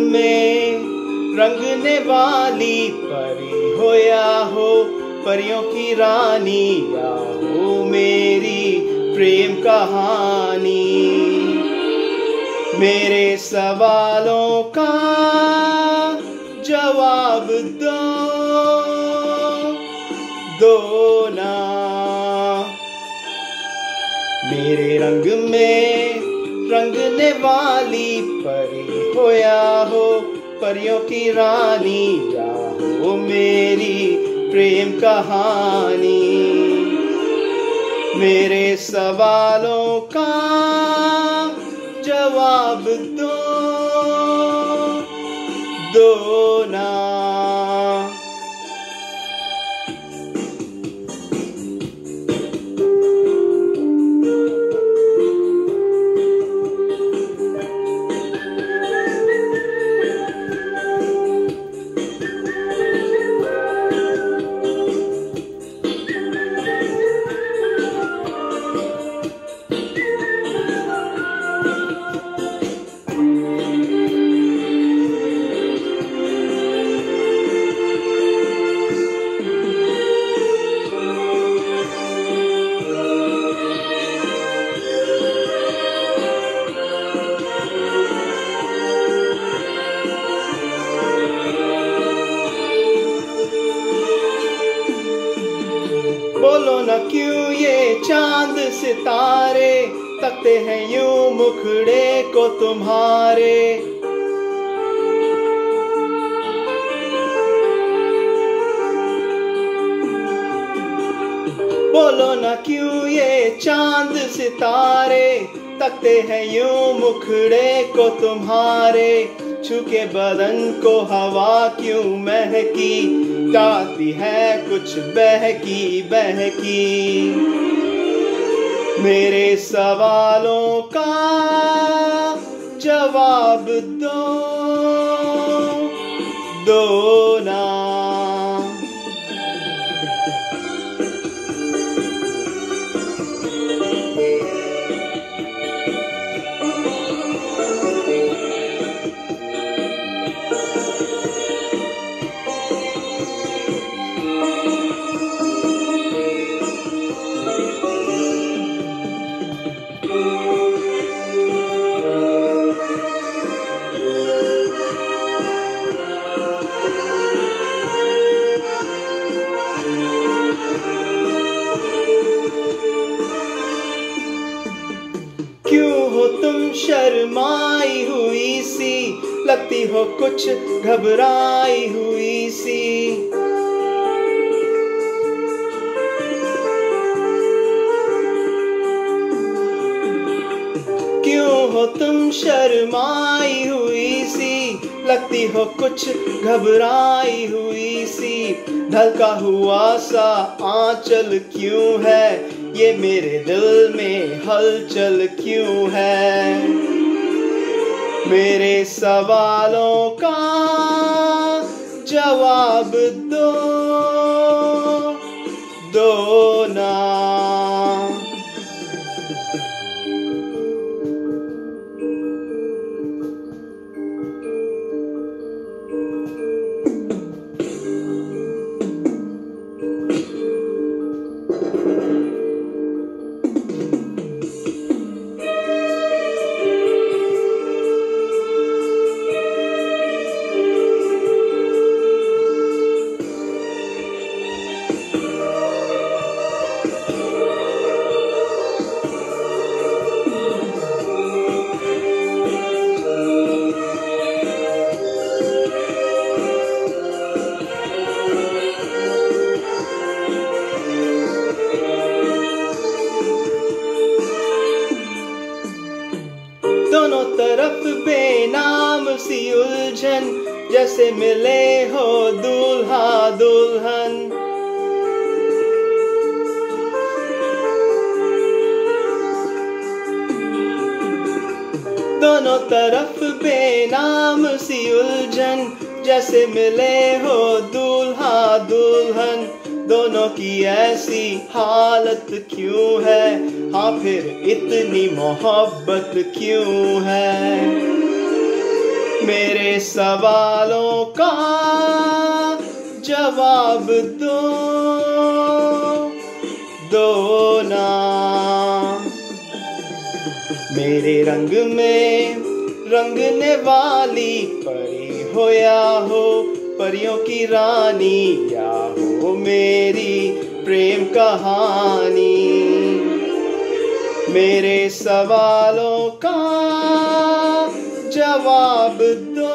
में रंगने वाली परी हो या हो, परियों की रानी या हो मेरी प्रेम कहानी। मेरे सवालों का जवाब दो दो ना। मेरे रंग में रंगने वाली परी हो या हो परियों की रानी या हो मेरी प्रेम कहानी। मेरे सवालों का जवाब दो दो ना क्यों ये चाँद सितारे? तकते हैं यूँ मुखड़े को तुम्हारे। बोलो न, क्यों ये चाँद सितारे? तकते हैं यूँ मुखड़े को तुम्हारे। छुके बदन को हवा क्यों महकी? गाती है कुछ बहकी बहकी। मेरे सवालों का जवाब दो। दो ना लगती हो कुछ घबराई हुई सी। क्यों हो तुम शर्माई हुई सी? लगती हो कुछ घबराई हुई सी। ढलका हुआ सा आंचल क्यों है? ये मेरे दिल में हलचल क्यों है? मेरे सवालों का जवाब दो। दो दोनों तरफ़ बेनाम सी उलझन, जैसे मिले हो दूल्हा दुल्हन। दोनों तरफ़ बेनाम सी उलझन, जैसे मिले हो दूल्हा दुल्हन। दोनों की ऐसी हालत क्यों है? हाँ फिर इतनी मोहब्बत क्यों है? मेरे सवालों का जवाब दो। दो ना। मेरे रंग में रंगने वाली परी हो या हो, परियों की रानी या हो मेरी प्रेम कहानी मेरे सवालों का जवाब दो